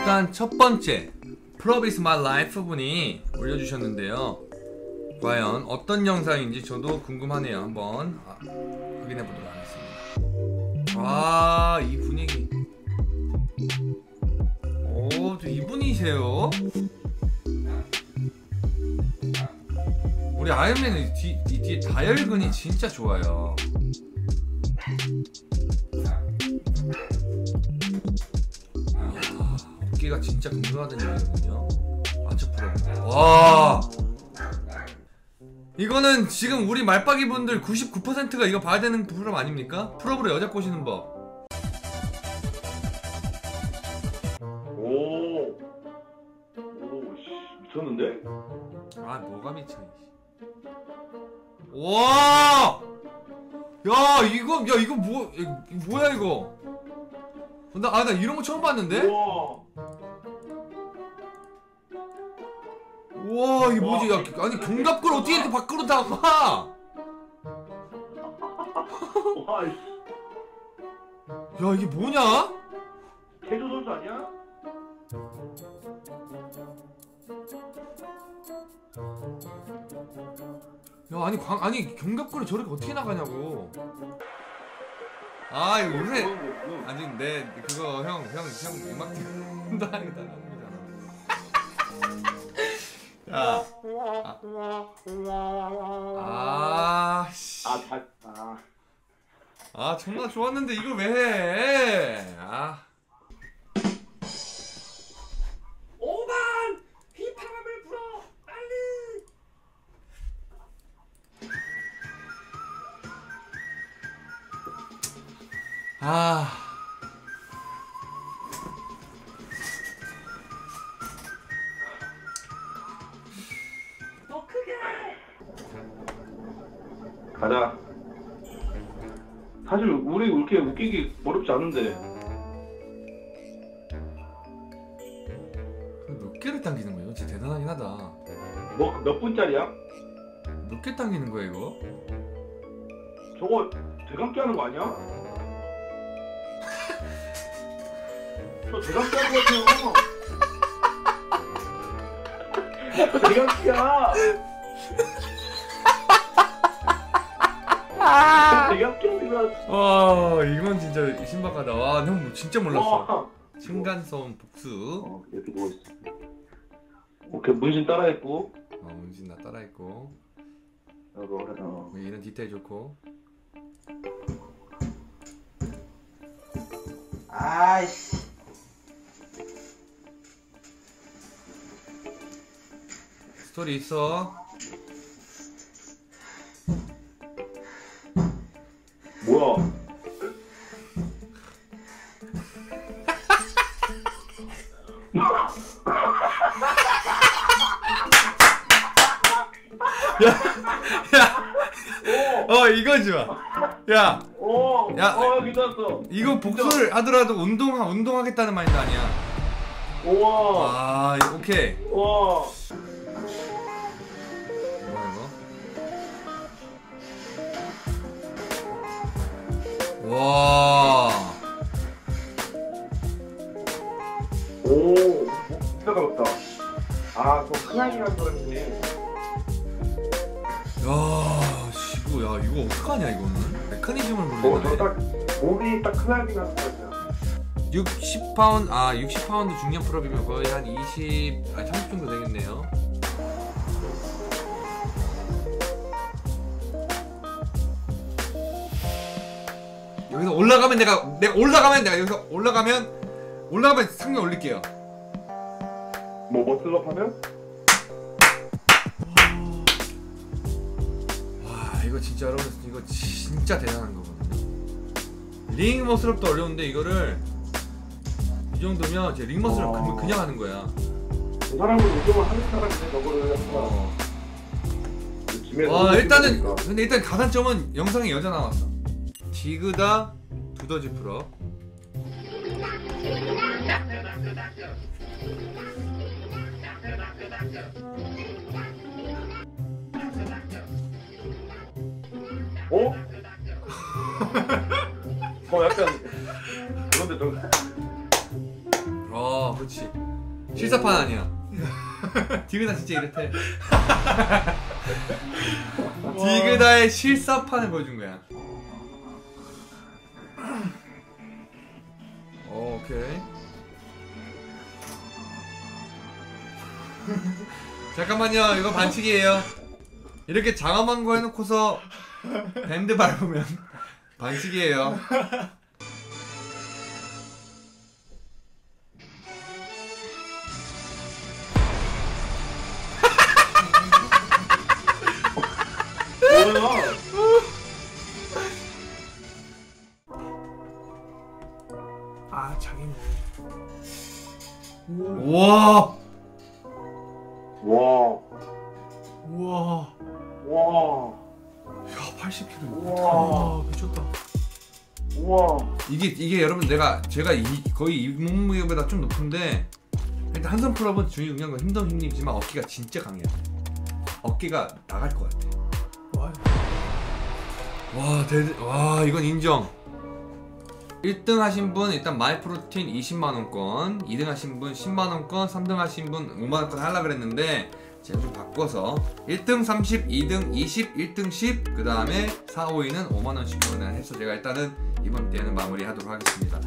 일단 첫 번째 is my life 분이 올려주셨는데요. 과연 어떤 영상인지 저도 궁금하네요. 한번 아, 확인해 보도록 하겠습니다. 와, 이 분위기. 오, 또 이분이세요? 우리 아이언맨의 뒤, 뒤, 뒤에 다혈근이 진짜 좋아요. 어깨가 진짜 궁금하다는 얘기거든요. 안쪽 프로. 와. 이거는 지금 우리 말빠기 분들 99%가 이거 봐야 되는 프로그램 아닙니까? 프로브로 여자 꼬시는 법. 오. 오, 씨, 미쳤는데? 아 뭐가. 이씨. 와. 야 이거 야 이거 뭐 이거 뭐야 이거? 나 아 나 이런 거 처음 봤는데? 우와. 와 이게 뭐지? 야 아니 견갑골 어떻게 이렇게 밖으로 나가? 와, 씨. 야 이게 뭐냐? 태조 선수 아니야? 야 아니 광 아니 견갑골이 저렇게 어떻게 나가냐고. 아 이거 요새 아니 내 그거 형 형형 음악 듣는다니까 나옵니다. 야. 아. 아 씨. 아, 다, 아. 아 정말 좋았는데 이걸 왜 해? 아. 오만! 휘파람을 불어! 빨리! 아. 가자. 사실 우리 이렇게 웃기기 어렵지 않은데. 몇 개를 당기는 거예요? 진짜 대단하긴 하다. 뭐 몇 분짜리야? 몇 개 당기는 거야 이거? 저거 대감기 하는 거 아니야? 저 대감기 하는 거 같아요. 저 대감기야. 거와 이건 진짜 신박하다. 와형 진짜 몰랐어. 와. 층간소음 복수. 어, 이렇게 누워 있어. 오케이 문신 따라했고. 어 문신 나 따라했고. 오래 어. 뭐 이런 디테일 좋고. 아이씨. 스토리 있어. 야. 어 이거 좋아. 야 오. 야. 어 괜찮았어. 이거 복수를 하더라도 운동 운동하겠다는 마인드 아니야. 우와. 아 오케이. 와. 뭐야 이거? 와. 오. 진짜 가볍다. 아, 저 큰아이라는 사람 이거 어떡하냐, 이거는? 메커니즘을 어, 모르겠네. 저딱 몸이 딱 큰아이라는 사람이야. 60파운드, 아, 60파운드 중량 프로이면 거의 한 20, 아, 30 정도 되겠네요. 여기서 올라가면 내가, 내가 올라가면 내가 여기서 올라가면, 올라가면 상명 올릴게요. 뭐 muscle-up 하면? 이거 진짜 여러분 이거 진짜 대단한 거거든요 링 muscle-up도 어려운데 이거를 이 정도면 제 링 muscle-up 어. 그냥, 하는 거야 저 사람은 운동을 하는 사람인데 저거를 어. 와 일단은 보니까. 근데 일단 가산점은 영상에 여자 나왔어 디그다 두더지 pull-up 어? 어 약간 그런데 좀와어 그렇지. 실사판 아니야. 디그다 진짜 이렇대. 디그다의 실사판을 보여준 거야. 어, 오케이. 잠깐만요. 이거 반칙이에요. 이렇게 장엄한 거 해놓고서 밴드 밟으면 반칙이에요? 아 자기 뭐. 우와 와, 우와. 와, 야 80kg 와, 와 미쳤다. 와. 이게 이게 여러분 내가 제가 이, 거의 이 몸무게보다 좀 높은데 일단 한선 풀업은 중요 중요한 건 힘든 힘이지만 어깨가 진짜 강해요. 어깨가 나갈 것 같아. 와. 와, 대, 와 이건 인정. 1등 하신 분 일단 마이프로틴 20만 원권, 2등 하신 분 10만 원권, 3등 하신 분 5만 원권 하려 그랬는데 제가 좀 바꿔서 1등 30, 2등 20, 1등 10, 그 다음에 4, 5위는 5만 원씩 해서 제가 일단은 이번 때는 마무리 하도록 하겠습니다.